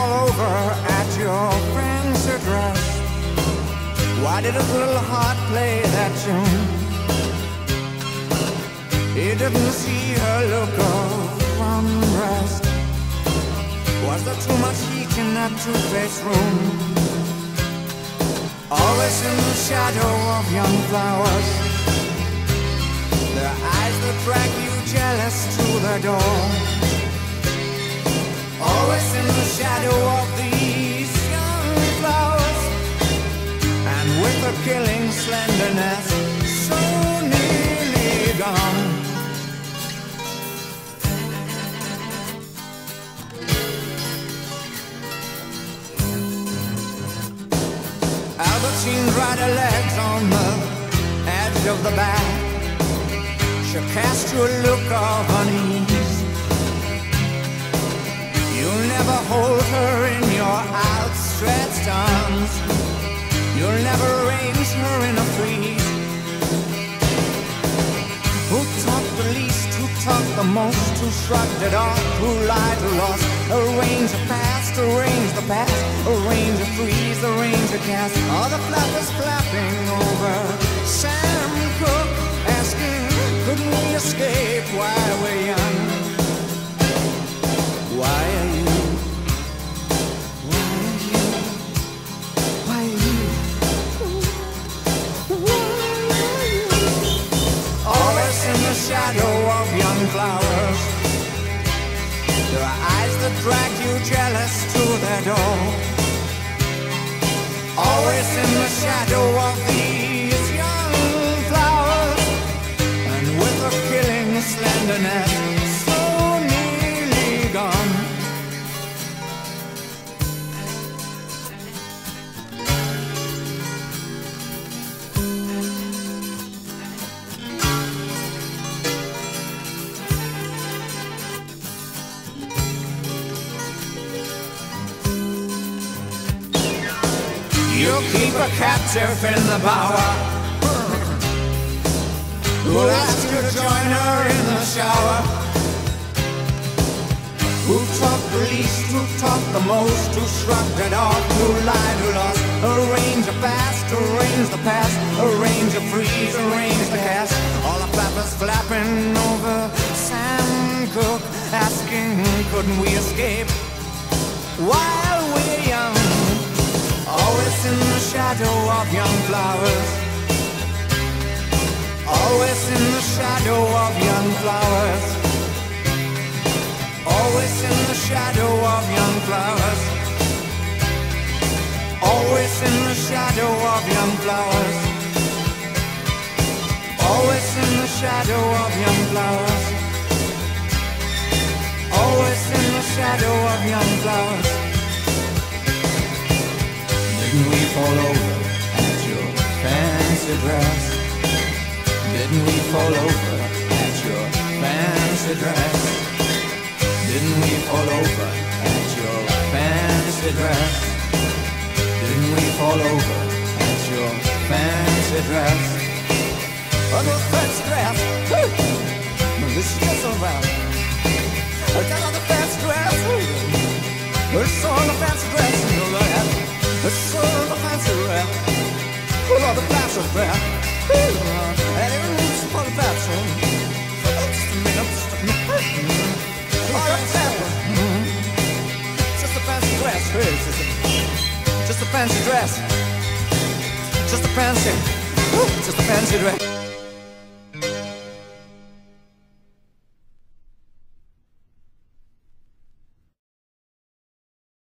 over at your friend's address. Why did his little heart play that tune? He didn't see her look of unrest. Was there too much heat in that two-faced room? Always in the shadow of young flowers. Their eyes that drag you jealous to the door. Always in the shadow of these young flowers. And with a killing slenderness so nearly gone. Albertine dried her legs on the edge of the bath. She cast you a look of unease. Hold her in your outstretched arms. You'll never arrange her in a freeze. Who talked the least? Who talked the most? Who shrugged it off? Who lied? Who lost? Arrange the past, arrange the past, arrange a freeze, arrange a cast. All the flappers flapping over. Sam Cooke asking, couldn't we escape while we're young? Of young flowers. There are eyes that drag you jealous to their door. Always in the shadow of these You keep a captive in the bower. Who'll ask you to join her in the shower? Who talked the least? Who talked the most? Who shrugged it off? Who lied? Who lost? Arrange a past, arrange the past, arrange a freeze, arrange the cast. All the flappers flapping over Sam Cooke, asking, couldn't we escape while we're young? Always in the shadow of young flowers. Always in the shadow of young flowers. Always in the shadow of young flowers. Always in the shadow of young flowers. Always in the shadow of young flowers. Always in the shadow of young flowers. Fancy dress? Didn't we fall over at your fancy dress? Didn't we fall over at your fancy dress? Didn't we fall over at your fancy dress? Oh, the fancy dress! Woo! This is just around. I got the fancy dress. It's on the fancy dress. You know that. It's on the fancy dress. All the fashion fair. And moves for the fashion. Just a minute, just a minute. Oh, that's. Just a fancy dress. Just a, just a fancy dress. Just a fancy. Just a fancy dress.